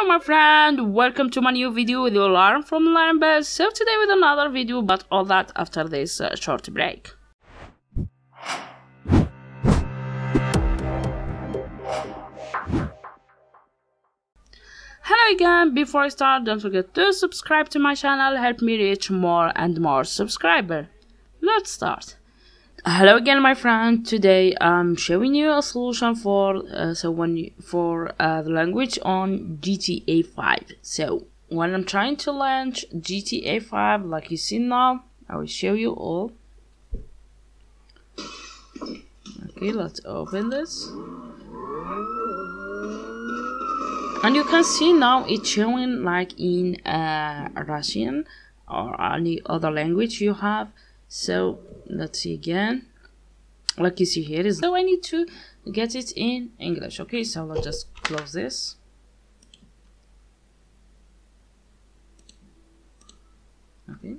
Hello my friend, welcome to my new video with your Larem from LearnBest. So today with another video but all that after this uh, short break. Hello again, before I start don't forget to subscribe to my channel, help me reach more and more subscriber. Let's start. Hello again, my friend. Today I'm showing you a solution for uh, so when you, for uh, the language on GTA 5. So when I'm trying to launch GTA 5, like you see now, I will show you all. Okay, let's open this. And you can see now it's showing like in uh, Russian or any other language you have so let's see again. Like you see here is so I need to get it in English. Okay so let's just close this. Okay.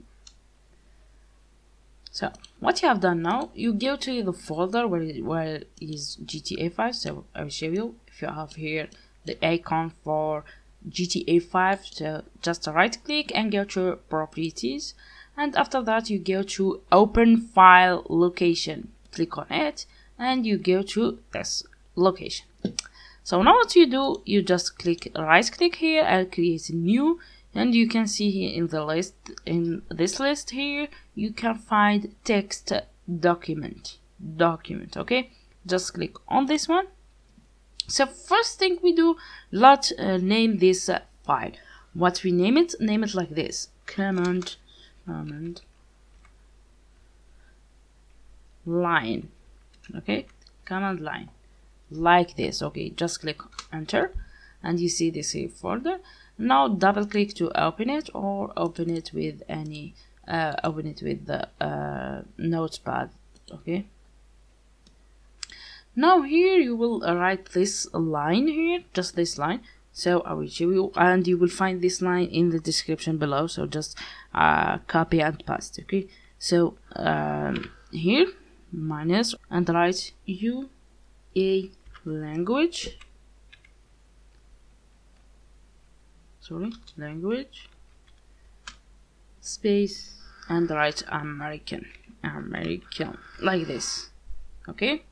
So what you have done now you go to the folder where, where is GTA 5 so I will show you if you have here the icon for GTA 5 so just right click and go to properties and after that you go to open file location. Click on it and you go to this location. So now what you do you just click right click here and create new. And you can see here in the list in this list here you can find text document. Document okay? Just click on this one. So first thing we do let's uh, name this uh, file. What we name it? Name it like this. Command command line. Okay? Command line. Like this. Okay just click enter and you see this folder. Now double click to open it or open it with any uh, open it with the uh, notepad. Okay? Now here you will write this line here just this line so I will show you and you will find this line in the description below so just uh, copy and paste okay? So um, here minus and write u a language. Sorry language. Space and write American American like this okay?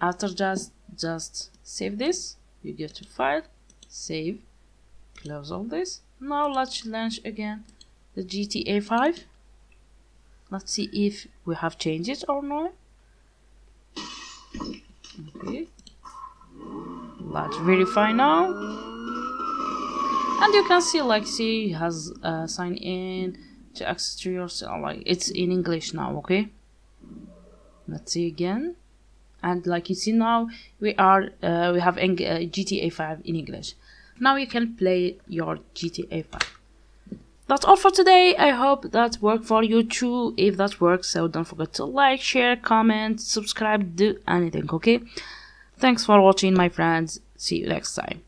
After just just save this you go to file save. Close all this. Now let's launch again the GTA 5 let's see if we have changed it or not. Okay. Let's verify now. And you can see like see has uh, signed in to access to your like it's in English now okay? Let's see again. And like you see now we are uh, we have uh, GTA 5 in English now you can play your GTA 5 that's all for today. I hope that worked for you too. If that works so don't forget to like share comment subscribe do anything okay? Thanks for watching my friends. See you next time